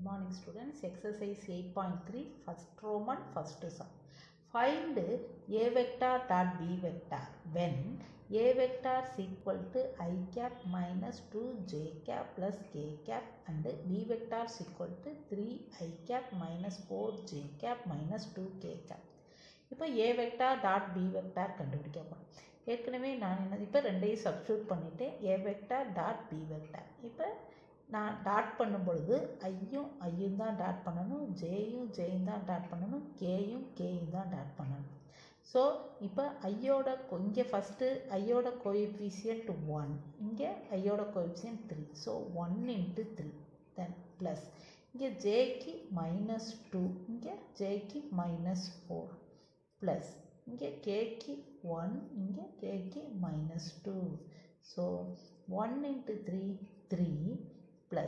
Good morning students. Exercise 8.3 first Roman first sum. Find a vector dot b vector when a vector is equal to i cap minus 2 j cap plus k cap and b vector is equal to 3 i cap minus 4 j cap minus 2 k cap. இப்போ a vector dot b vector கண்டுபிடிக்க போகிறோம் ஏற்கனவே நான் என்ன இப்போ ரெண்டையும் substitute பண்ணிவிட்டேன் a vector dot b vector இப்போ நான் டாட் பண்ணும் பொழுது ஐயும் ஐயும் தான் டாட் பண்ணணும். ஜேயும் ஜேயும் தான் டாட் பண்ணணும். கேயும் கேயும் தான் டாட் பண்ணணும். ஸோ இப்போ ஐயோட இங்கே ஃபஸ்ட்டு ஐயோட கோஎஃபிஷியன்ட் ஒன் இங்கே ஐயோட coefficient three so one into three then plus இங்கே ஜேக்கு மைனஸ் டூ இங்கே ஜேக்கு மைனஸ் ஃபோர் ப்ளஸ் இங்கே கேக்கு ஒன் இங்கே கேக்கு minus two so one into three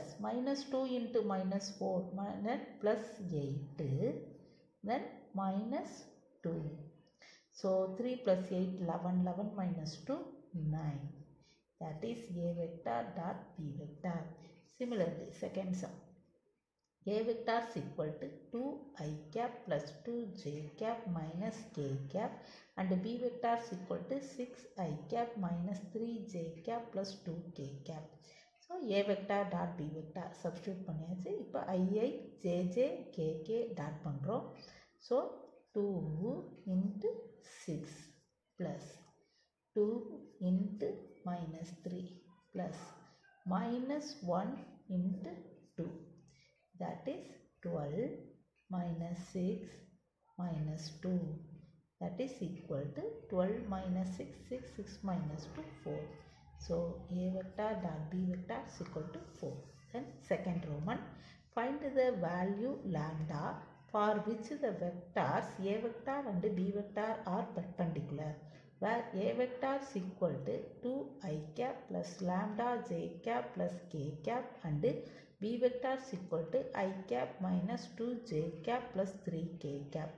plus minus 2 into minus 4 then plus 8 then minus 2 so 3 plus 8 11 11 minus 2 9 that is a vector dot b vector. Similarly second sum. A vector is equal to 2 i cap plus 2 j cap minus k cap and b vector is equal to 6 i cap minus 3 j cap plus 2 k cap. So a vector dot b vector substitute பண்ணியாச்சு. இப்போ i i j j k k dot பண்ணுறோம் so two into six plus two into minus three plus minus one into two that is 12 minus 6 minus 2 that is equal to 12 minus 6 6 6 minus 2 4 so a vector dot b vector is equal to 4 then second roman find the value lambda for which the vectors a vector and b vector are perpendicular where a vector is equal to 2 i cap plus lambda j cap plus k cap and b vector is equal to i cap minus 2 j cap plus 3 k cap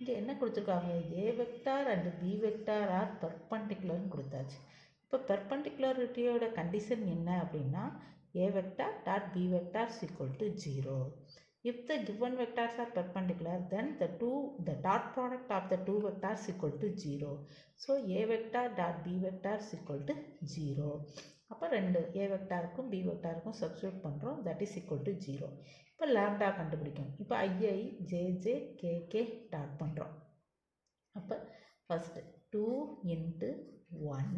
இங்கே என்ன கொடுத்துருக்காங்க a vector and b vector are பெர்பண்டிகுலர்னு கொடுத்தாச்சு இப்போ பெர்பண்டிகுலரிட்டியோட condition என்ன அப்படின்னா a vector dot b vectors equal to zero if the given vectors are perpendicular then the two the dot product of the two vectors equal to 0 so a vector dot b vector is equal to 0 அப்போ ரெண்டு ஏ வெக்டாருக்கும் B வெக்டாருக்கும் substitute பண்ணுறோம் that is equal to zero இப்போ lambda கண்டுபிடிக்கும். இப்போ i i j j k k dot பண்ணுறோம் அப்போ first two into one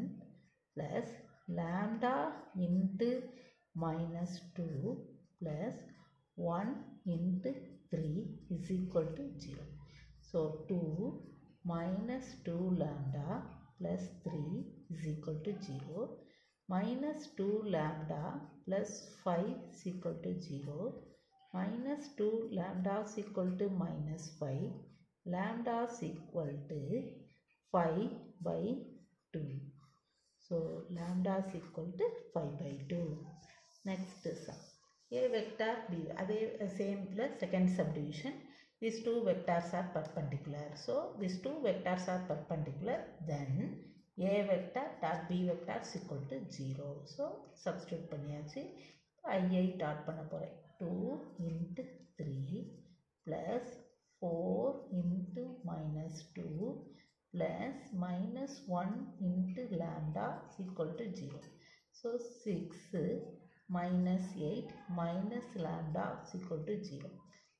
plus lambda into minus 2 plus 1 into 3 is equal to 0. So 2 minus 2 lambda plus 3 is equal to 0 minus 2 lambda plus 5 is equal to 0 minus 2 lambda is equal to minus 5 lambda is equal to 5 by 2 So lambda is equal to 5 by 2. Next sum. A vector B, away same plus second subdivision. These two vectors are perpendicular. So these two vectors are perpendicular. Then A vector dot B vector is equal to 0. So substitute பண்ணியாச்சு. ஐயை dot பண்ண போகிறேன் 2 into 3 plus 4 into minus 2 plus minus 1 into lambda is equal to 0. So 6 minus 8 minus lambda is equal to 0.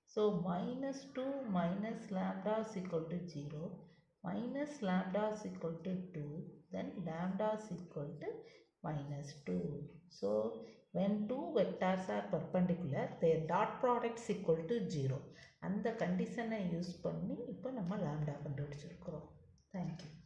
So minus 2 minus lambda is equal to 0. Minus lambda is equal to 2. Then lambda is equal to minus 2. So when two vectors are perpendicular, their dot product is equal to 0. அந்த கண்டிஷனை use பண்ணி இப்போ நம்ம lambda கண்டுபிடிச்சிருக்கிறோம் Thank you.